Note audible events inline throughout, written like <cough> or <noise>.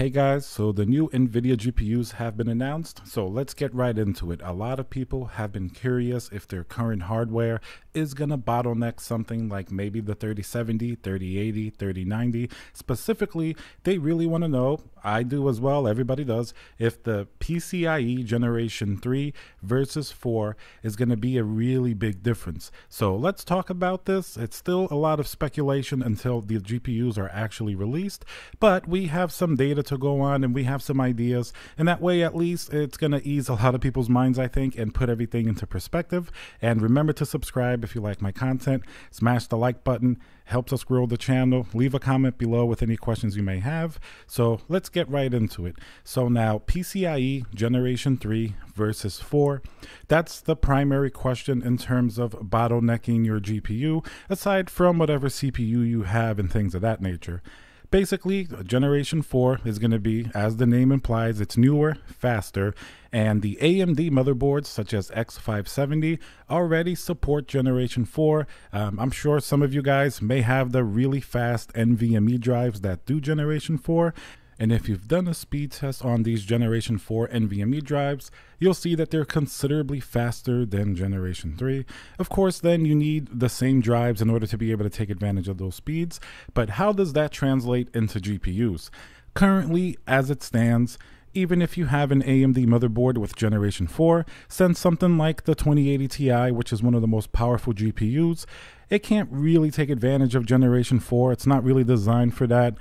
Hey guys, so the new NVIDIA GPUs have been announced, so let's get right into it. A lot of people have been curious if their current hardware is going to bottleneck something like maybe the 3070, 3080, 3090. Specifically, they really want to know, I do as well, everybody does, if the PCIe Generation 3 versus 4 is going to be a really big difference. So let's talk about this. It's still a lot of speculation until the GPUs are actually released, but we have some data to go on and we have some ideas. And that way, at least, it's going to ease a lot of people's minds, I think, and put everything into perspective. And remember to subscribe if you like my content. Smash the like button, helps us grow the channel. Leave a comment below with any questions you may have. So let's get right into it. So now, PCIe Generation 3 versus 4. That's the primary question in terms of bottlenecking your GPU, aside from whatever CPU you have and things of that nature. Basically, Generation 4 is going to be, as the name implies, it's newer, faster, and the AMD motherboards, such as X570, already support Generation 4. Um, I'm sure some of you guys may have the really fast NVMe drives that do Generation 4. And if you've done a speed test on these Generation 4 NVMe drives, you'll see that they're considerably faster than Generation 3. Of course, then you need the same drives in order to be able to take advantage of those speeds. But how does that translate into GPUs? Currently, as it stands, even if you have an AMD motherboard with Generation 4, send something like the 2080 Ti, which is one of the most powerful GPUs, it can't really take advantage of Generation 4. It's not really designed for that.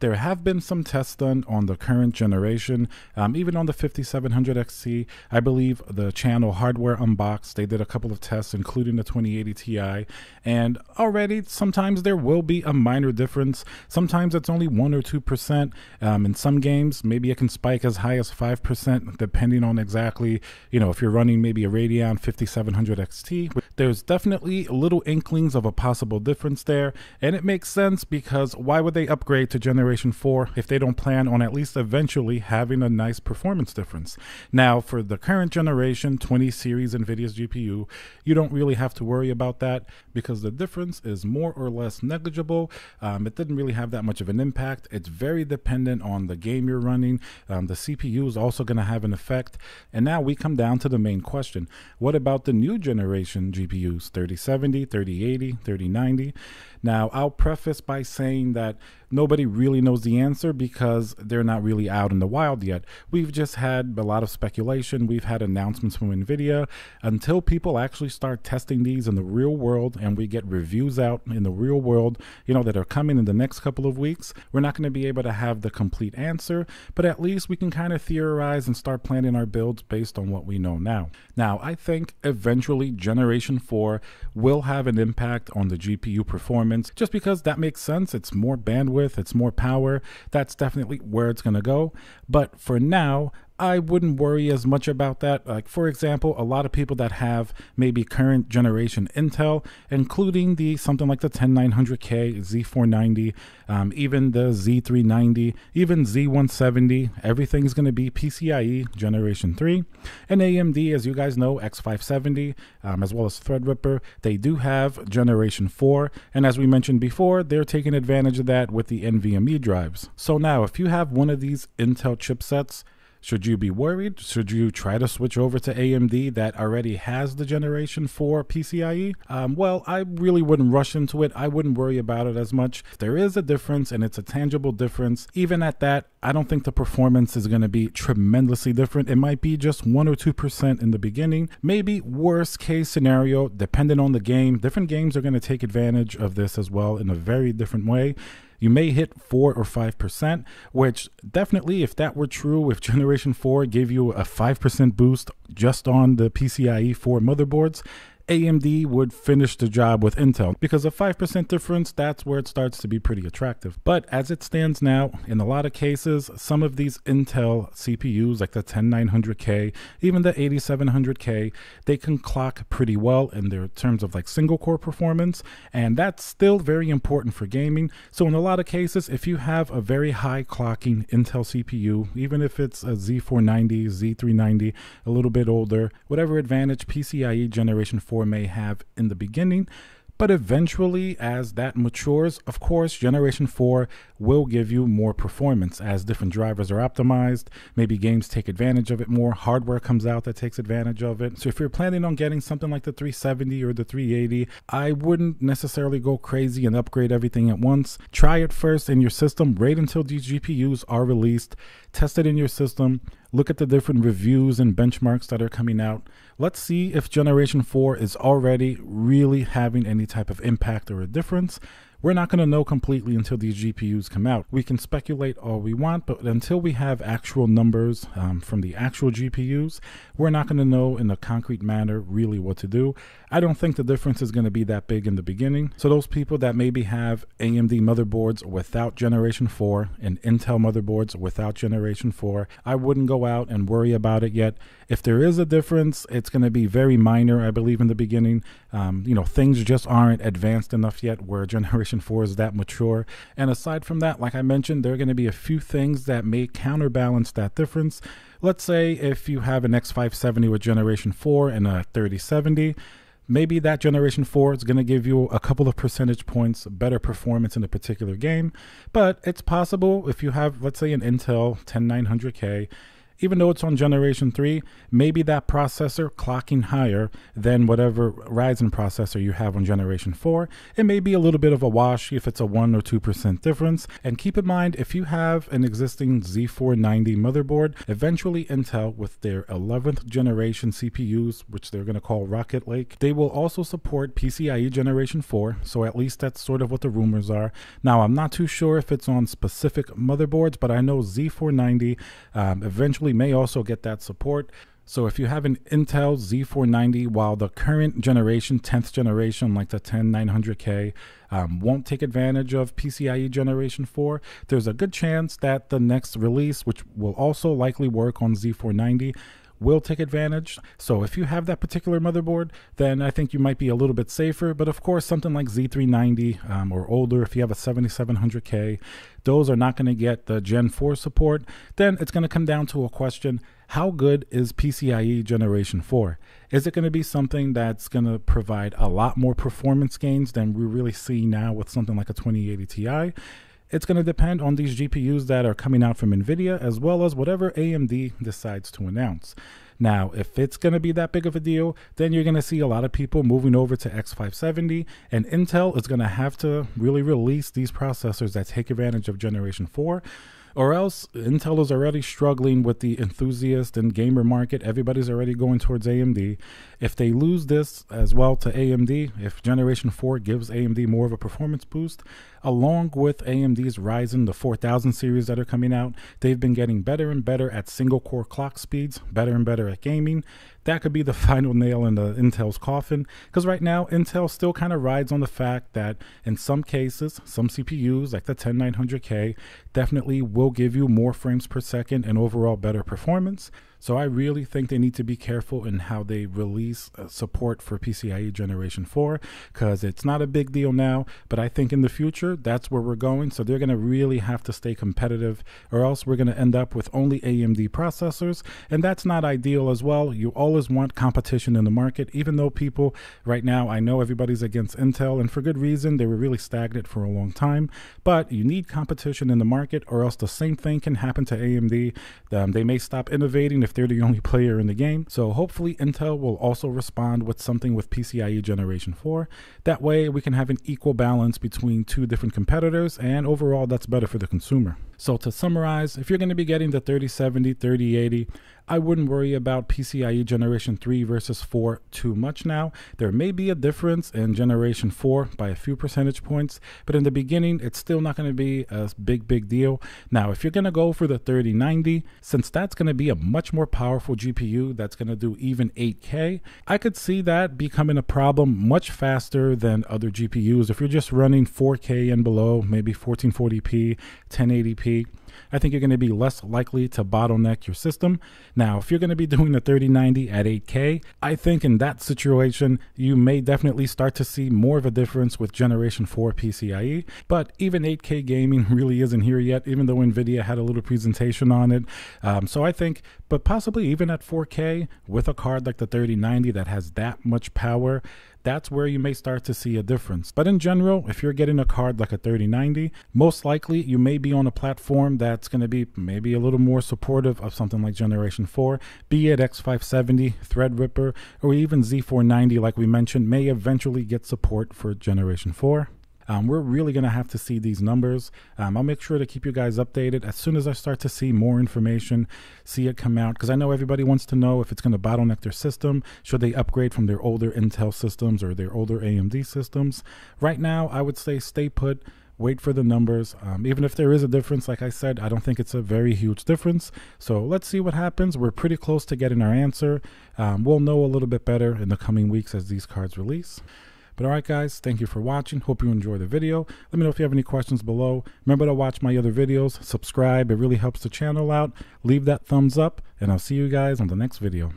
There have been some tests done on the current generation, um, even on the 5700 XT. I believe the channel Hardware Unboxed, they did a couple of tests, including the 2080 Ti. And already, sometimes there will be a minor difference. Sometimes it's only 1 or 2%. Um, in some games, maybe it can spike as high as 5%, depending on exactly, you know, if you're running maybe a Radeon 5700 XT. There's definitely little inklings of a possible difference there. And it makes sense because why would they upgrade to generation? Generation 4 if they don't plan on at least eventually having a nice performance difference. Now, for the current generation 20 series NVIDIA's GPU, you don't really have to worry about that because the difference is more or less negligible. Um, it didn't really have that much of an impact. It's very dependent on the game you're running. Um, the CPU is also going to have an effect. And now we come down to the main question. What about the new generation GPUs, 3070, 3080, 3090? Now, I'll preface by saying that nobody really knows the answer because they're not really out in the wild yet. We've just had a lot of speculation. We've had announcements from NVIDIA. Until people actually start testing these in the real world and we get reviews out in the real world, you know, that are coming in the next couple of weeks, we're not going to be able to have the complete answer, but at least we can kind of theorize and start planning our builds based on what we know now. Now, I think eventually Generation 4 will have an impact on the GPU performance just because that makes sense. It's more bandwidth it's more power. That's definitely where it's going to go. But for now, I wouldn't worry as much about that. Like, for example, a lot of people that have maybe current generation Intel, including the something like the 10900K, Z490, um, even the Z390, even Z170, everything's going to be PCIe Generation 3. And AMD, as you guys know, X570, um, as well as Threadripper, they do have Generation 4. And as we mentioned before, they're taking advantage of that with the NVMe drives. So now, if you have one of these Intel chipsets, should you be worried? Should you try to switch over to AMD that already has the Generation 4 PCIe? Um, well, I really wouldn't rush into it. I wouldn't worry about it as much. There is a difference and it's a tangible difference. Even at that, I don't think the performance is going to be tremendously different. It might be just 1 or 2% in the beginning. Maybe worst case scenario, depending on the game. Different games are going to take advantage of this as well in a very different way you may hit 4 or 5%, which definitely, if that were true, if Generation 4 gave you a 5% boost just on the PCIe 4 motherboards, AMD would finish the job with Intel because a 5% difference, that's where it starts to be pretty attractive. But as it stands now, in a lot of cases, some of these Intel CPUs, like the 10900K, even the 8700K, they can clock pretty well in their terms of like single core performance, and that's still very important for gaming. So in a lot of cases, if you have a very high clocking Intel CPU, even if it's a Z490, Z390, a little bit older, whatever advantage PCIe Generation 4 4 may have in the beginning, But eventually, as that matures, of course, Generation 4 will give you more performance as different drivers are optimized. Maybe games take advantage of it more. Hardware comes out that takes advantage of it. So if you're planning on getting something like the 370 or the 380, I wouldn't necessarily go crazy and upgrade everything at once. Try it first in your system, wait until these GPUs are released, test it in your system, look at the different reviews and benchmarks that are coming out. Let's see if Generation 4 is already really having any type of impact or a difference. We're not going to know completely until these GPUs come out. We can speculate all we want, but until we have actual numbers um, from the actual GPUs, we're not going to know in a concrete manner really what to do. I don't think the difference is going to be that big in the beginning. So those people that maybe have AMD motherboards without Generation 4 and Intel motherboards without Generation 4, I wouldn't go out and worry about it yet. If there is a difference, it's going to be very minor, I believe, in the beginning. Um, you know, things just aren't advanced enough yet where <laughs> Generation 4 is that mature. And aside from that, like I mentioned, there are going to be a few things that may counterbalance that difference. Let's say if you have an X570 with Generation 4 and a 3070, maybe that generation 4 is going to give you a couple of percentage points better performance in a particular game but it's possible if you have let's say an intel 10900k even though it's on generation 3, maybe that processor clocking higher than whatever Ryzen processor you have on generation 4. It may be a little bit of a wash if it's a 1 or 2% difference. And keep in mind, if you have an existing Z490 motherboard, eventually Intel, with their 11th generation CPUs, which they're going to call Rocket Lake, they will also support PCIe generation 4. So at least that's sort of what the rumors are. Now, I'm not too sure if it's on specific motherboards, but I know Z490 um, eventually may also get that support. So if you have an Intel Z490, while the current generation, 10th generation, like the 10900K, um, won't take advantage of PCIe Generation 4, there's a good chance that the next release, which will also likely work on Z490, will take advantage. So if you have that particular motherboard, then I think you might be a little bit safer. But of course, something like Z390 um, or older, if you have a 7700K, those are not going to get the Gen 4 support. Then it's going to come down to a question how good is PCIe Generation 4? Is it going to be something that's going to provide a lot more performance gains than we really see now with something like a 2080 Ti? It's going to depend on these GPUs that are coming out from NVIDIA as well as whatever AMD decides to announce. Now, if it's going to be that big of a deal, then you're going to see a lot of people moving over to X570, and Intel is going to have to really release these processors that take advantage of Generation 4 or else Intel is already struggling with the enthusiast and gamer market. Everybody's already going towards AMD. If they lose this as well to AMD, if Generation 4 gives AMD more of a performance boost, along with AMD's Ryzen, the 4000 series that are coming out, they've been getting better and better at single core clock speeds, better and better at gaming that could be the <laughs> final nail in the Intel's coffin. Because right now, Intel still kind of rides on the fact that in some cases, some CPUs like the 10900K definitely will give you more frames per second and overall better performance. So I really think they need to be careful in how they release uh, support for PCIe Generation 4 because it's not a big deal now, but I think in the future that's where we're going. So they're going to really have to stay competitive or else we're going to end up with only AMD processors. And that's not ideal as well. You always want competition in the market, even though people right now, I know everybody's against Intel and for good reason. They were really stagnant for a long time, but you need competition in the market or else the same thing can happen to AMD. Um, they may stop innovating if they're the only player in the game. So hopefully Intel will also respond with something with PCIe Generation 4. That way we can have an equal balance between two different competitors and overall that's better for the consumer. So to summarize, if you're going to be getting the 3070, 3080, I wouldn't worry about PCIe Generation 3 versus 4 too much now. There may be a difference in Generation 4 by a few percentage points, but in the beginning, it's still not going to be a big, big deal. Now, if you're going to go for the 3090, since that's going to be a much more powerful GPU that's going to do even 8K, I could see that becoming a problem much faster than other GPUs. If you're just running 4K and below, maybe 1440p, 1080p, I think you're going to be less likely to bottleneck your system. Now, if you're going to be <laughs> doing the 3090 at 8K, I think in that situation, you may definitely start to see more of a difference with Generation 4 PCIe. But even 8K gaming <laughs> really isn't here yet, even though NVIDIA had a little presentation on it. Um, so I think, but possibly even at 4K with a card like the 3090 that has that much power, that's where you may start to see a difference. But in general, if you're getting a card like a 3090, most likely you may be on a platform that's going to be maybe a little more supportive of something like Generation 4, be it X570, Threadripper, or even Z490, like we mentioned, may eventually get support for Generation 4. Um, we're really going to have to see these numbers. Um, I'll make sure to keep you guys updated as soon as I start to see more information, see it come out, because I know everybody wants to know if it's going to bottleneck their system. Should they upgrade from their older Intel systems or their older AMD systems? Right now, I would say stay put wait for the numbers. Um, even if there is a difference, like I said, I don't think it's a very huge difference. So let's see what happens. We're pretty close to getting our answer. Um, we'll know a little bit better in the coming weeks as these cards release. But all right, guys, thank you for watching. Hope you enjoy the video. Let me know if you have any questions below. Remember to watch my other videos, subscribe. It really helps the channel out. Leave that thumbs up, and I'll see you guys on the next video.